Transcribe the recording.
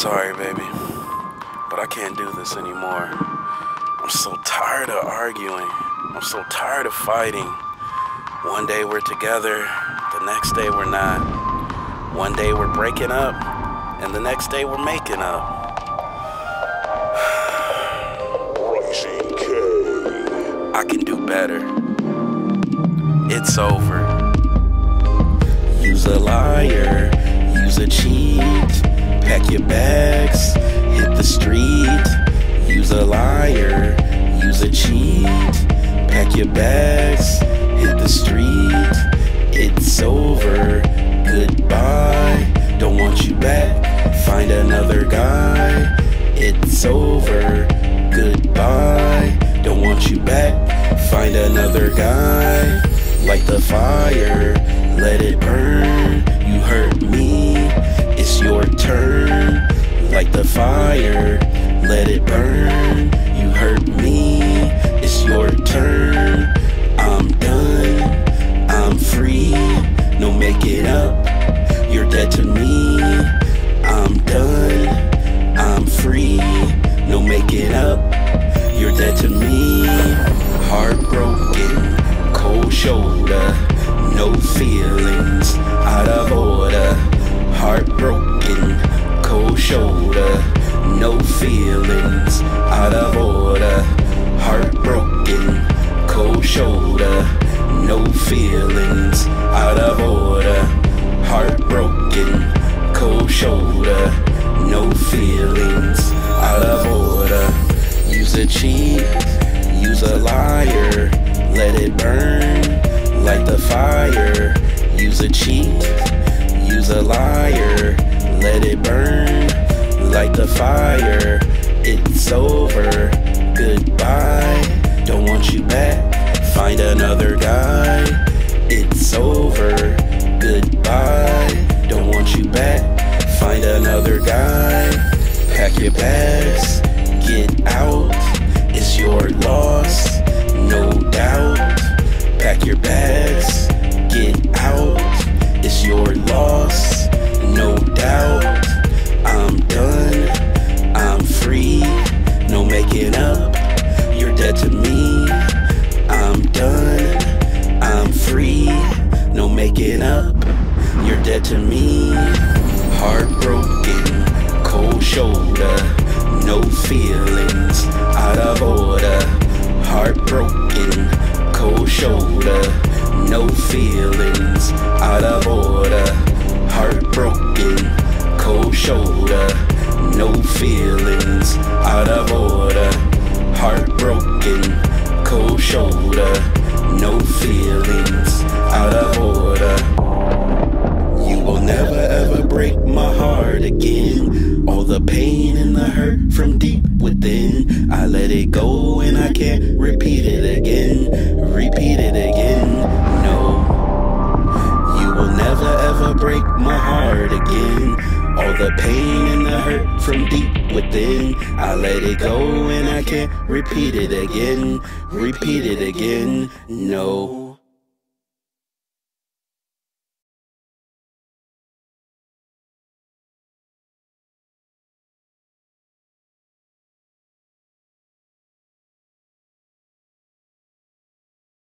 sorry, baby, but I can't do this anymore. I'm so tired of arguing. I'm so tired of fighting. One day we're together, the next day we're not. One day we're breaking up, and the next day we're making up. I can do better. It's over. Use a liar, use a cheat. Pack your bags, hit the street. Use a liar, use a cheat. Pack your bags, hit the street. It's over, goodbye. Don't want you back, find another guy. It's over, goodbye. Don't want you back, find another guy. Light the fire, hurt me, it's your turn. I'm done, I'm free. No make it up, you're dead to me. I'm done, I'm free. No make it up, cheat, use a liar, let it burn, light the fire. Use a cheat, use a liar, let it burn, light the fire. It's over, goodbye. Don't want you back, find another guy. It's over, goodbye. Don't want you back, find another guy. Pack your bags, get out. Your Heartbroken, cold shoulder, no feelings, out of order. Heartbroken, cold shoulder, no feelings, out of order. Heartbroken, cold shoulder, no feelings, out of order. You will never ever break my heart again. All the pain and the hurt from deep within. I let it go and I can't repeat it again. Repeat it again. No. You will never ever break my heart again. All the pain and the hurt from deep within. I let it go and I can't repeat it again. Repeat it again. No.